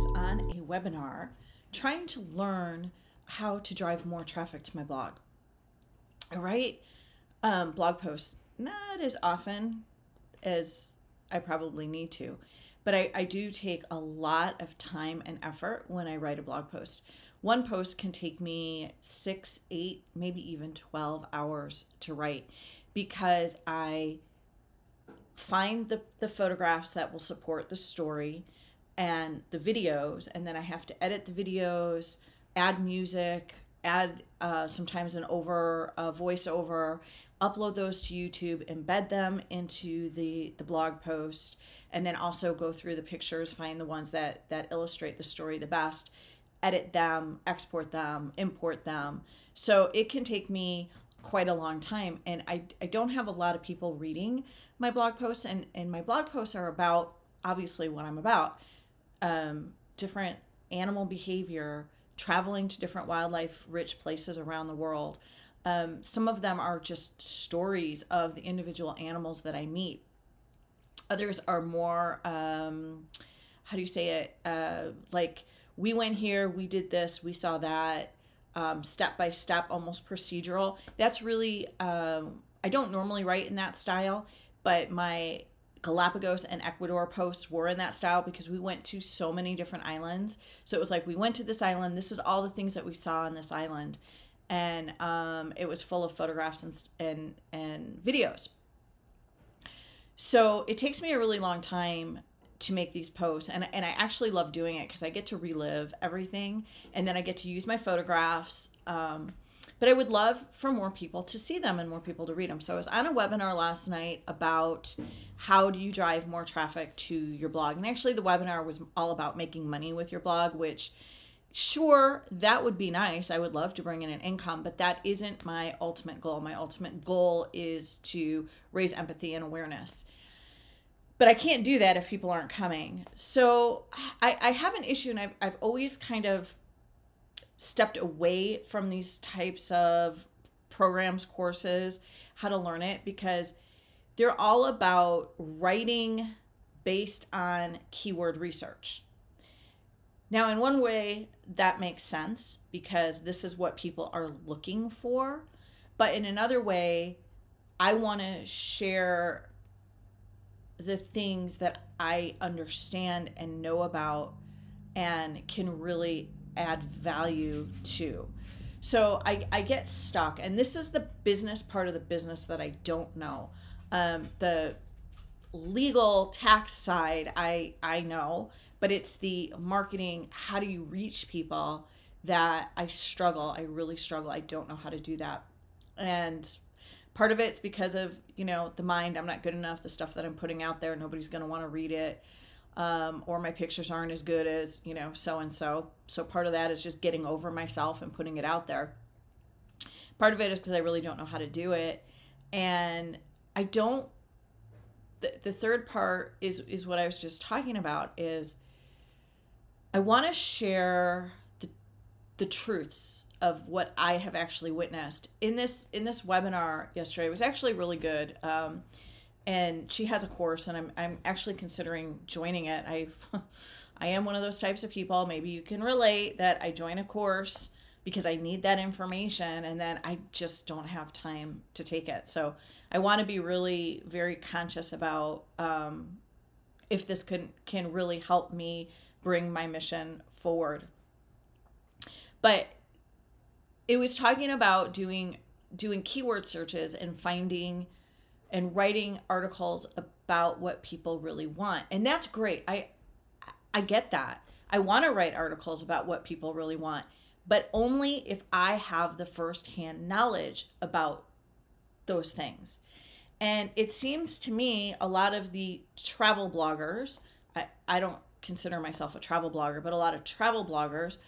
was on a webinar trying to learn how to drive more traffic to my blog. I write um, blog posts not as often as I probably need to, but I, I do take a lot of time and effort when I write a blog post. One post can take me six, eight, maybe even 12 hours to write because I find the, the photographs that will support the story and the videos, and then I have to edit the videos, add music, add uh, sometimes an over a voiceover, upload those to YouTube, embed them into the the blog post, and then also go through the pictures, find the ones that that illustrate the story the best, edit them, export them, import them. So it can take me quite a long time and I, I don't have a lot of people reading my blog posts and, and my blog posts are about obviously what I'm about um, different animal behavior traveling to different wildlife rich places around the world. Um, some of them are just stories of the individual animals that I meet. Others are more um, how do you say it? Uh, like we went here we did this we saw that um, step by step, almost procedural. That's really, um, I don't normally write in that style, but my Galapagos and Ecuador posts were in that style because we went to so many different islands. So it was like we went to this island. This is all the things that we saw on this island, and um, it was full of photographs and and and videos. So it takes me a really long time to make these posts and, and i actually love doing it because i get to relive everything and then i get to use my photographs um, but i would love for more people to see them and more people to read them. So i was on a webinar last night about how do you drive more traffic to your blog? And actually the webinar was all about making money with your blog which sure that would be nice. I would love to bring in an income but that isn't my ultimate goal. My ultimate goal is to raise empathy and awareness. But I can't do that if people aren't coming. So I, I have an issue, and I've, I've always kind of stepped away from these types of programs, courses, how to learn it, because they're all about writing based on keyword research. Now, in one way, that makes sense because this is what people are looking for. But in another way, I want to share the things that I understand and know about and can really add value to. So I, I get stuck, and this is the business part of the business that I don't know. Um, the legal tax side, I I know, but it's the marketing. How do you reach people that I struggle? I really struggle. I don't know how to do that, and part of it's because of you know the mind i'm not good enough the stuff that i'm putting out there nobody's going to want to read it um, or my pictures aren't as good as you know so and so so part of that is just getting over myself and putting it out there part of it is because i really don't know how to do it and i don't the, the third part is is what i was just talking about is i want to share the the truths of what I have actually witnessed in this in this webinar yesterday. Was actually really good. Um, and she has a course, and I'm I'm actually considering joining it. I I am one of those types of people. Maybe you can relate that I join a course because I need that information, and then I just don't have time to take it. So I want to be really very conscious about um, if this can can really help me bring my mission forward. But it was talking about doing doing keyword searches and finding and writing articles about what people really want. And that's great. I i get that. I want to write articles about what people really want but only if i have the firsthand knowledge about those things. And it seems to me a lot of the travel bloggers i, I don't consider myself a travel blogger but a lot of travel bloggers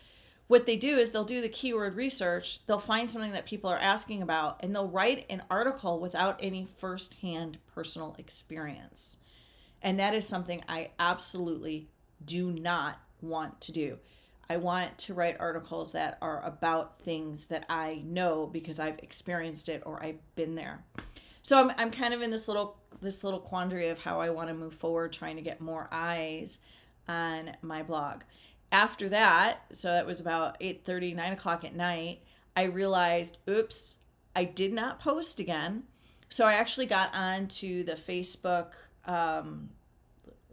what they do is they'll do the keyword research, they'll find something that people are asking about, and they'll write an article without any firsthand personal experience. And that is something I absolutely do not want to do. I want to write articles that are about things that I know because I've experienced it or I've been there. So I'm, I'm kind of in this little this little quandary of how I want to move forward trying to get more eyes on my blog after that, so that was about 8 30, 9 o'clock at night, I realized, oops, I did not post again. So I actually got onto the Facebook, um,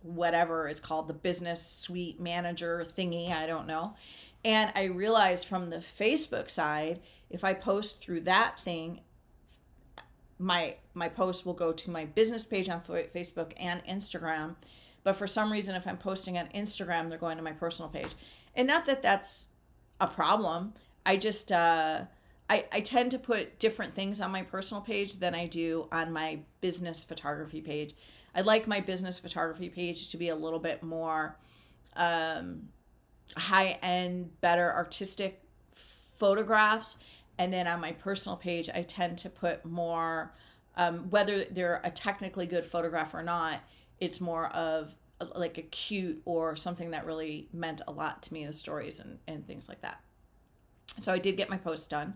whatever it's called, the business suite manager thingy. I don't know. And I realized from the Facebook side, if I post through that thing, my my post will go to my business page on Facebook and Instagram. But for some reason, if I'm posting on Instagram, they're going to my personal page. And not that that's a problem. I just uh, I I tend to put different things on my personal page than I do on my business photography page. I like my business photography page to be a little bit more um, high end, better artistic photographs. And then on my personal page, I tend to put more, um, whether they're a technically good photograph or not, it's more of like a cute or something that really meant a lot to me, the stories and, and things like that. So I did get my post done.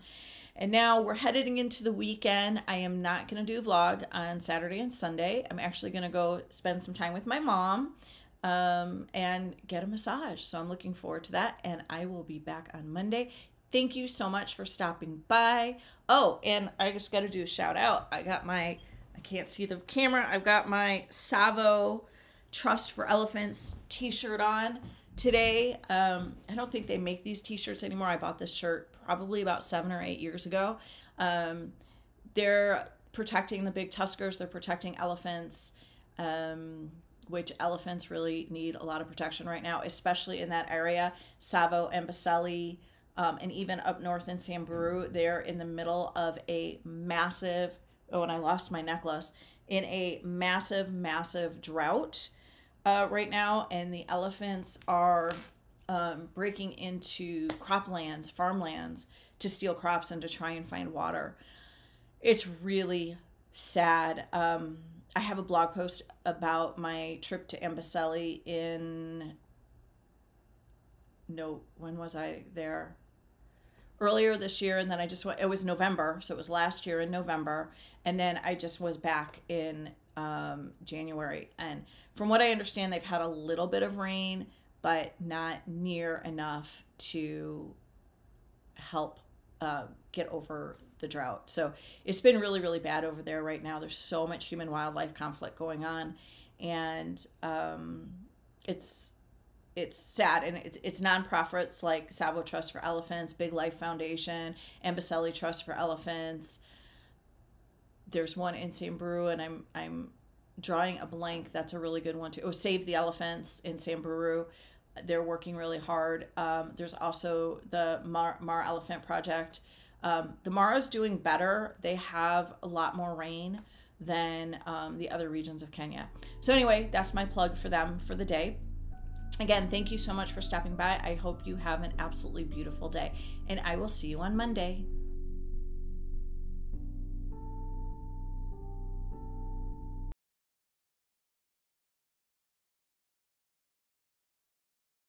And now we're heading into the weekend. I am not going to do a vlog on Saturday and Sunday. I'm actually going to go spend some time with my mom um, and get a massage. So I'm looking forward to that. And I will be back on Monday. Thank you so much for stopping by. Oh, and I just got to do a shout out. I got my, I can't see the camera, I've got my Tsavo Trust for Elephants t shirt on today. Um, I don't think they make these t shirts anymore. I bought this shirt probably about seven or eight years ago. Um, they're protecting the big tuskers, they're protecting elephants. Um, which elephants really need a lot of protection right now, especially in that area. Tsavo and Amboseli, um, and even up north in Samburu, they're in the middle of a massive, oh, and I lost my necklace, in a massive, massive drought uh, right now. And the elephants are um, breaking into croplands, farmlands to steal crops and to try and find water. It's really sad. Um, I have a blog post about my trip to Amboseli in no when was I there? Earlier this year, and then I just went. It was November, so it was last year in November, and then I just was back in um, January. And from what I understand, they've had a little bit of rain, but not near enough to help uh, get over the drought. So it's been really, really bad over there right now. There's so much human wildlife conflict going on, and um, it's it's sad and it's, it's nonprofits like Tsavo Trust for Elephants, Big Life Foundation, Amboseli Trust for Elephants. There's one in Samburu, and I'm I'm drawing a blank. That's a really good one too. Oh, Save the Elephants in Samburu. They're working really hard. Um, there's also the Mar, Mar Elephant Project um, the Mara's doing better. They have a lot more rain than um, the other regions of Kenya. So, anyway, that's my plug for them for the day. Again, thank you so much for stopping by. I hope you have an absolutely beautiful day, and I will see you on Monday.